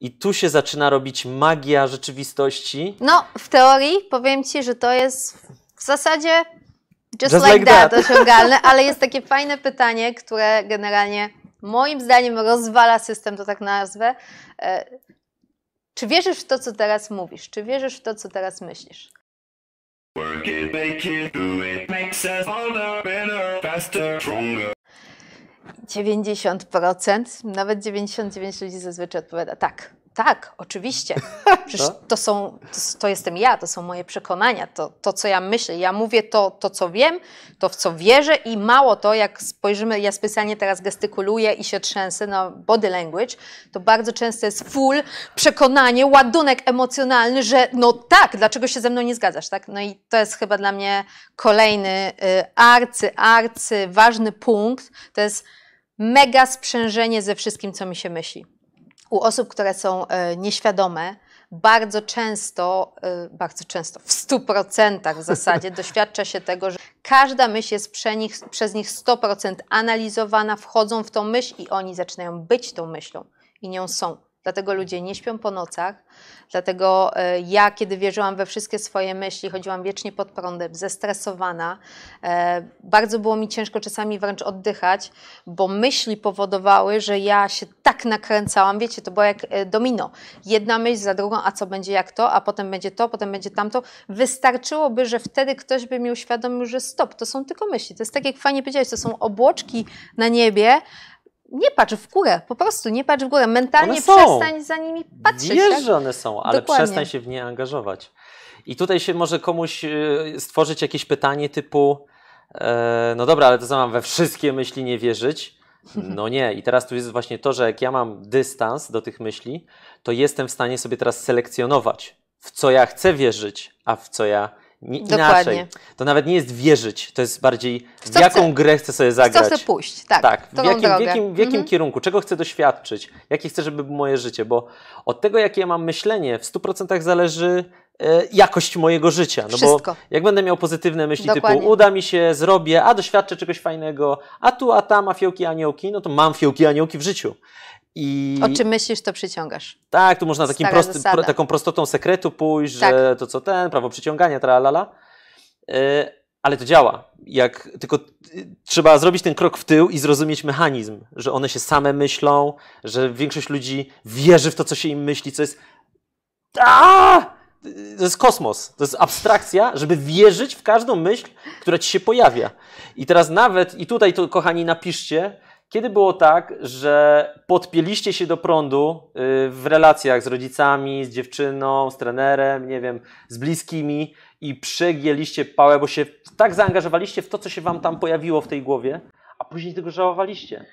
I tu się zaczyna robić magia rzeczywistości. No, w teorii powiem Ci, że to jest w zasadzie just, Just like, like that, that. osiągalne, ale jest takie fajne pytanie, które generalnie moim zdaniem rozwala system, to tak nazwę. E, Czy wierzysz w to, co teraz mówisz? Czy wierzysz w to, co teraz myślisz? Work it, make it, do it, makes us harder, better, faster, stronger. 90%, nawet 99 ludzi zazwyczaj odpowiada tak. Tak, oczywiście. Przecież Co? to są, to, to jestem ja, to są moje przekonania, to, to co ja myślę. Ja mówię to, to, co wiem, to w co wierzę i mało to, jak spojrzymy, ja specjalnie teraz gestykuluję i się trzęsę na body language, to bardzo często jest full przekonanie, ładunek emocjonalny, że no tak, dlaczego się ze mną nie zgadzasz, tak? No i to jest chyba dla mnie kolejny y, arcy, arcy ważny punkt, to jest mega sprzężenie ze wszystkim, co mi się myśli. U osób, które są e, nieświadome, bardzo często, e, bardzo często, w 100% w zasadzie doświadcza się tego, że każda myśl jest prze nich, przez nich 100% analizowana, wchodzą w tą myśl i oni zaczynają być tą myślą i nią są. Dlatego ludzie nie śpią po nocach, dlatego e, ja, kiedy wierzyłam we wszystkie swoje myśli, chodziłam wiecznie pod prądem, zestresowana. E, bardzo było mi ciężko czasami wręcz oddychać, bo myśli powodowały, że ja się tak nakręcałam. Wiecie, to było jak e, domino. Jedna myśl za drugą, a co będzie jak to, a potem będzie to, potem będzie tamto. Wystarczyłoby, że wtedy ktoś by mi uświadomił, że stop, to są tylko myśli. To jest tak, jak fajnie powiedziałeś, to są obłoczki na niebie. Nie patrz w górę, po prostu nie patrz w górę. Mentalnie przestań za nimi patrzeć. Wiesz, tak? że one są, ale Dokładnie. przestań się w nie angażować. I tutaj się może komuś y, stworzyć jakieś pytanie typu e, no dobra, ale to co mam we wszystkie myśli nie wierzyć? No nie. I teraz tu jest właśnie to, że jak ja mam dystans do tych myśli, to jestem w stanie sobie teraz selekcjonować, w co ja chcę wierzyć, a w co ja nie, Dokładnie. inaczej. To nawet nie jest wierzyć, to jest bardziej w, jaką chcę- grę chcę sobie W co zagrać. chcę pójść? Tak, Tak, w jakim, w jakim, w jakim Mhm. kierunku, czego chcę doświadczyć, jakie chcę, żeby było moje życie, bo od tego, jakie ja mam myślenie, w 100% zależy e, jakość mojego życia. No Wszystko. bo jak będę miał pozytywne myśli Dokładnie. typu uda mi się, zrobię, a doświadczę czegoś fajnego, a tu, a tam, a fiołki, aniołki, no to mam fiołki, aniołki w życiu. I O czym myślisz, to przyciągasz. tak, tu można takim prosty, pro, taką prostotą sekretu pójść, Tak. że to co ten, prawo przyciągania, tralala. Yy, ale to działa. Jak, tylko y, trzeba zrobić ten krok w tył i zrozumieć mechanizm, że one się same myślą, że większość ludzi wierzy w to, co się im myśli, co jest. Aaaa! To jest kosmos, to jest abstrakcja, żeby wierzyć w każdą myśl, która ci się pojawia. I teraz nawet, i tutaj to kochani napiszcie, kiedy było tak, że podpięliście się do prądu y, w relacjach z rodzicami, z dziewczyną, z trenerem, nie wiem, z bliskimi i przegięliście pałę, bo się tak zaangażowaliście w to, co się wam tam pojawiło w tej głowie, a później tego żałowaliście.